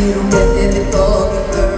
you don't get any fucking